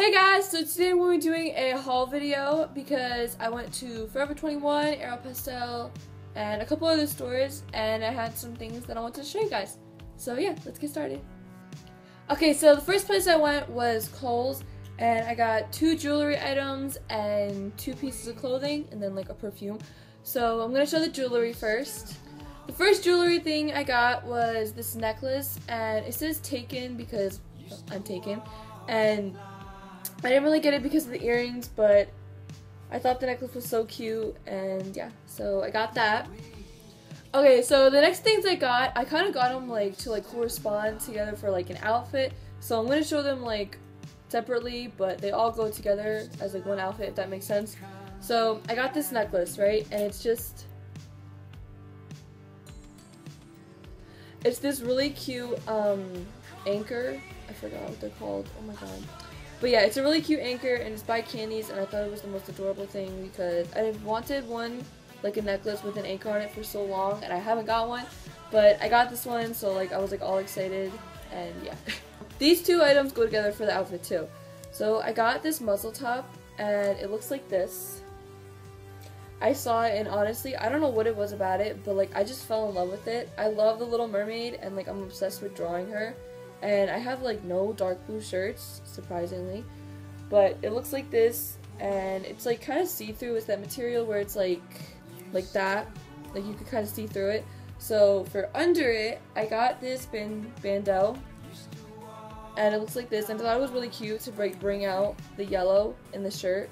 Hey guys, so today we'll be doing a haul video because I went to Forever 21, Aeropostale, and a couple other stores and I had some things that I wanted to show you guys. So yeah, let's get started. Okay, so the first place I went was Kohl's and I got two jewelry items and two pieces of clothing and then like a perfume. So I'm gonna show the jewelry first. The first jewelry thing I got was this necklace and it says taken because I'm taken and I didn't really get it because of the earrings but I thought the necklace was so cute and yeah so I got that. Okay so the next things I got I kind of got them like to like correspond together for like an outfit. So I'm gonna show them like separately but they all go together as like one outfit if that makes sense. So I got this necklace right? And it's just it's this really cute um anchor. I forgot what they're called. Oh my god but yeah, it's a really cute anchor and it's by Candie's and I thought it was the most adorable thing because I've wanted one, like a necklace with an anchor on it for so long and I haven't got one. But I got this one so like I was like all excited and yeah. These two items go together for the outfit too. So I got this muscle top and it looks like this. I saw it and honestly, I don't know what it was about it, but like I just fell in love with it. I love the Little Mermaid and like I'm obsessed with drawing her. And I have like no dark blue shirts, surprisingly. But it looks like this and it's like kind of see-through with that material where it's like like that. Like you could kind of see through it. So for under it, I got this band bandeau. And it looks like this and I thought it was really cute to bring, bring out the yellow in the shirt.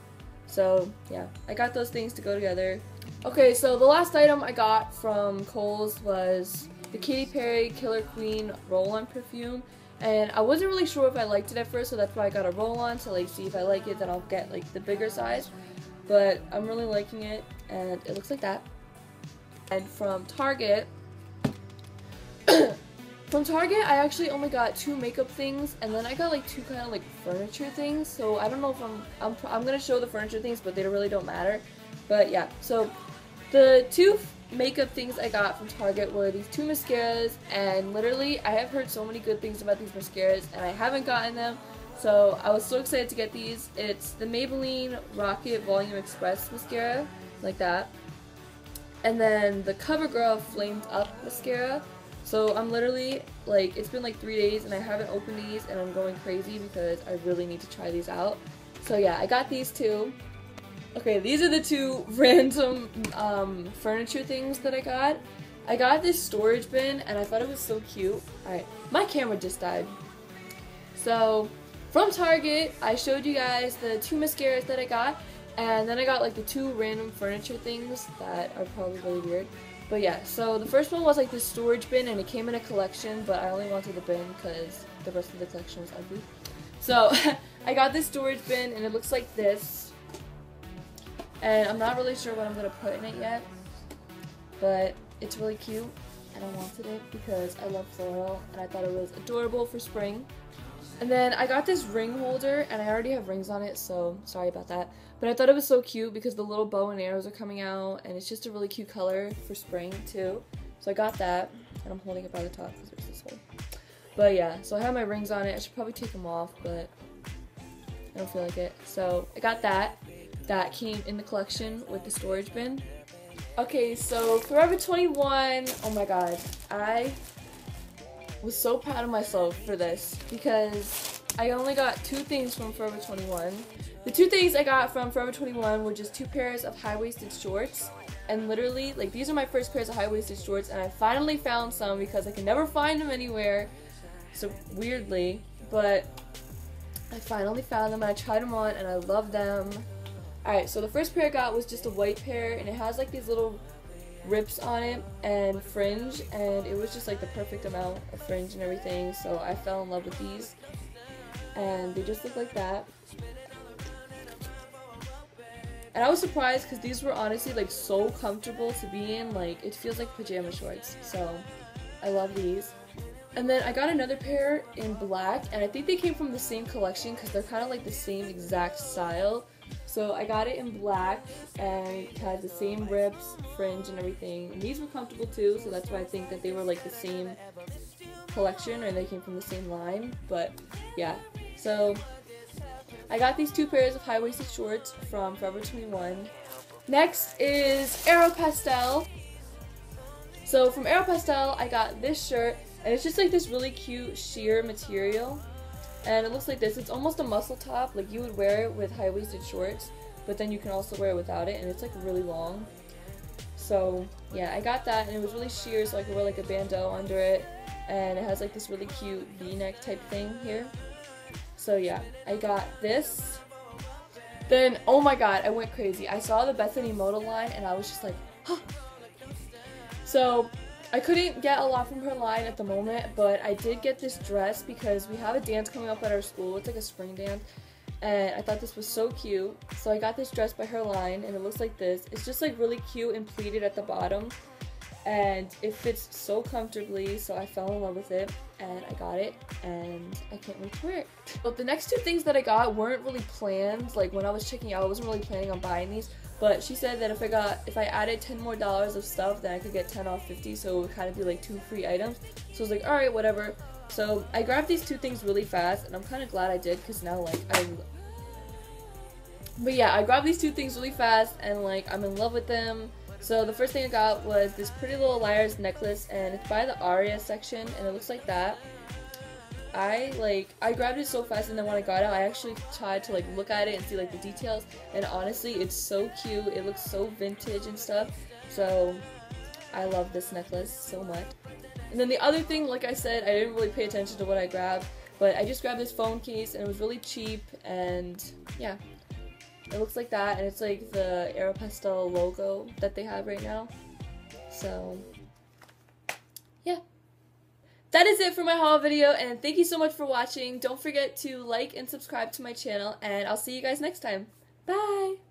So yeah, I got those things to go together. Okay, so the last item I got from Kohl's was the Katy Perry Killer Queen roll-on perfume. And I wasn't really sure if I liked it at first, so that's why I got a roll-on to like see if I like it, then I'll get like the bigger size. But I'm really liking it, and it looks like that. And from Target, from Target, I actually only got two makeup things, and then I got like two kind of like furniture things. So I don't know if I'm, I'm, I'm gonna show the furniture things, but they really don't matter. But yeah, so the two makeup things I got from Target were these two mascaras and literally I have heard so many good things about these mascaras and I haven't gotten them. So I was so excited to get these. It's the Maybelline Rocket Volume Express mascara like that. And then the CoverGirl Flamed Up mascara. So I'm literally like it's been like three days and I haven't opened these and I'm going crazy because I really need to try these out. So yeah I got these two Okay, these are the two random um, furniture things that I got. I got this storage bin and I thought it was so cute. Alright, my camera just died. So, from Target, I showed you guys the two mascaras that I got. And then I got like the two random furniture things that are probably really weird. But yeah, so the first one was like this storage bin and it came in a collection, but I only wanted the bin because the rest of the collection was ugly. So, I got this storage bin and it looks like this. And I'm not really sure what I'm going to put in it yet. But it's really cute. And I wanted it because I love floral. And I thought it was adorable for spring. And then I got this ring holder. And I already have rings on it. So sorry about that. But I thought it was so cute because the little bow and arrows are coming out. And it's just a really cute color for spring too. So I got that. And I'm holding it by the top because there's this hole. But yeah, so I have my rings on it. I should probably take them off. But I don't feel like it. So I got that that came in the collection with the storage bin. Okay, so Forever 21, oh my god, I was so proud of myself for this because I only got two things from Forever 21. The two things I got from Forever 21 were just two pairs of high-waisted shorts and literally, like these are my first pairs of high-waisted shorts and I finally found some because I can never find them anywhere, so weirdly, but I finally found them and I tried them on and I love them. Alright, so the first pair I got was just a white pair, and it has like these little rips on it and fringe, and it was just like the perfect amount of fringe and everything, so I fell in love with these. And they just look like that. And I was surprised because these were honestly like so comfortable to be in, like it feels like pajama shorts, so I love these. And then I got another pair in black, and I think they came from the same collection because they're kind of like the same exact style. So I got it in black and it had the same rips, fringe, and everything. And these were comfortable too, so that's why I think that they were like the same collection or they came from the same line. But yeah, so I got these two pairs of high-waisted shorts from Forever 21. Next is Aeropostale. So from Aeropostale, I got this shirt, and it's just like this really cute sheer material. And it looks like this. It's almost a muscle top, like you would wear it with high-waisted shorts, but then you can also wear it without it, and it's like really long. So yeah, I got that, and it was really sheer, so I could wear like a bandeau under it, and it has like this really cute V-neck type thing here. So yeah, I got this. Then, oh my god, I went crazy. I saw the Bethany Mota line, and I was just like, huh. So I couldn't get a lot from her line at the moment, but I did get this dress because we have a dance coming up at our school. It's like a spring dance. And I thought this was so cute. So I got this dress by her line and it looks like this. It's just like really cute and pleated at the bottom. And it fits so comfortably, so I fell in love with it and I got it and I can't wait to wear it. But the next two things that I got weren't really planned. Like when I was checking out, I wasn't really planning on buying these. But she said that if I got if I added 10 more dollars of stuff, then I could get 10 off 50, so it would kind of be like two free items. So I was like, all right, whatever. So I grabbed these two things really fast, and I'm kind of glad I did because now like I. But yeah, I grabbed these two things really fast, and like I'm in love with them. So the first thing I got was this Pretty Little Liars necklace, and it's by the Aria section, and it looks like that. I like I grabbed it so fast and then when I got it I actually tried to like look at it and see like the details. And honestly it's so cute. It looks so vintage and stuff. So I love this necklace so much. And then the other thing like I said I didn't really pay attention to what I grabbed but I just grabbed this phone case and it was really cheap and yeah. It looks like that and it's like the Aeropostale logo that they have right now. So yeah that is it for my haul video, and thank you so much for watching. Don't forget to like and subscribe to my channel, and I'll see you guys next time. Bye!